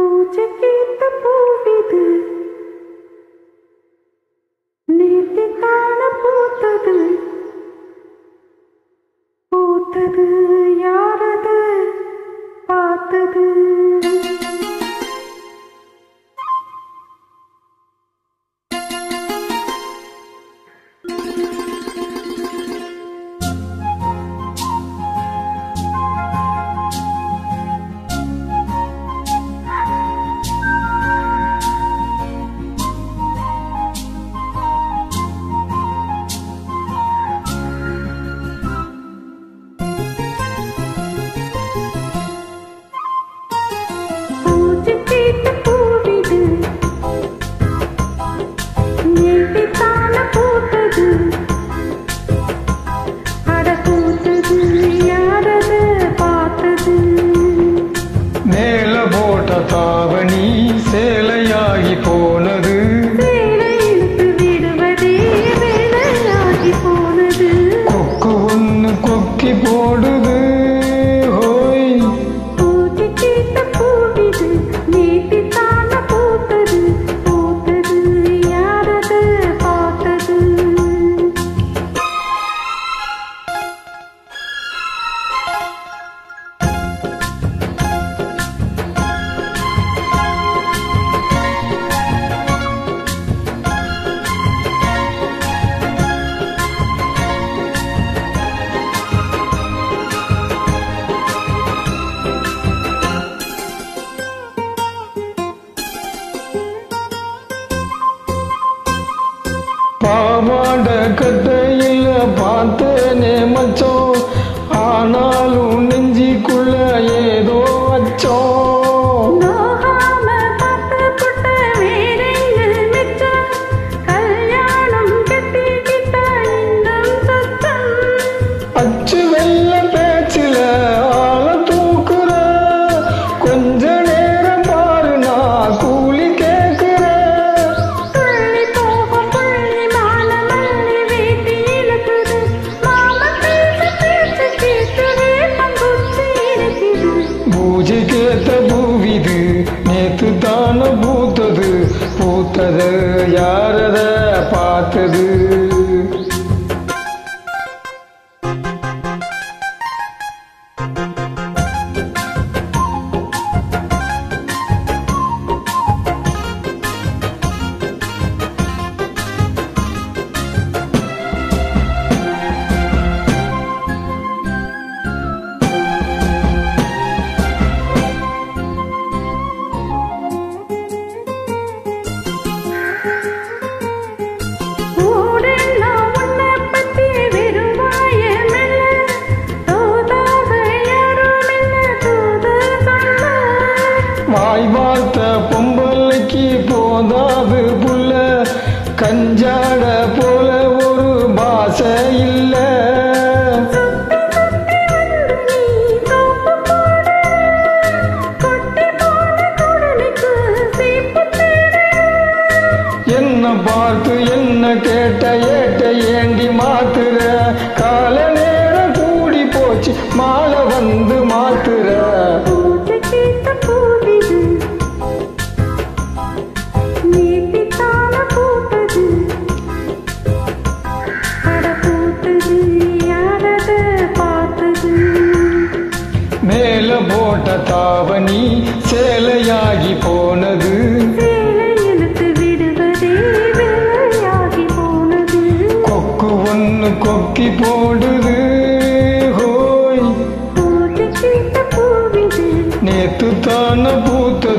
पूजकेत पूविद பாவாட கட்டையில் பார்த்தேனே மச்சோ. ஆனாலும் நெஞ்சிக்குள்ள ஏதோ அச்சோ. வானம் பூத்தது பூத்தது யாரத பார்த்தது? மாய் பார்த்த பொம்பளைக்கு போதாது புள்ள. கஞ்சாட போல ஒரு பாசை இல்லை. போட்ட தாவணி சேலையாகி போனது. கொக்கு ஒன்று கொக்கி போடுது. ஹோய். நேத்து தான பூத்த